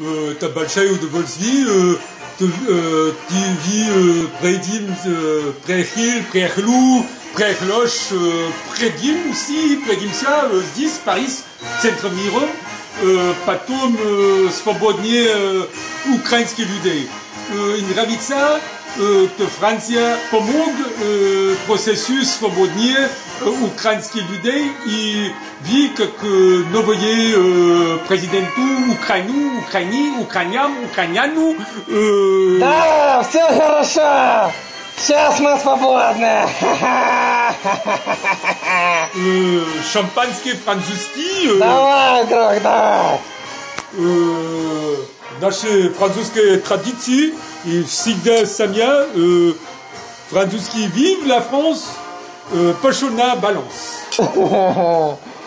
Euh, Tabalchaï ou de Volsvi, euh, euh, Tilvi, euh, Prédim, euh, Préchil, Préchlou, Préchloche, euh, Prédim aussi, Prédimsia, euh, Zdis, Paris, Centromirom, euh, Patom, euh, Svobodnie, euh, Ukrainski Ludé. Euh, Inravitsa, euh, de Francia, Pomog, euh, Processus, Svobodnie, euh, Ukrainski Ludé, et людей и ви как э, новые э, президенту Украину, Украине, украиням, украиняну э, Да, все хорошо. Сейчас мы свободны. э, шампанские французские, э, Давай, друг, давай. э, наши французские традиции и всегда самя э, французские vive la France, э, пошона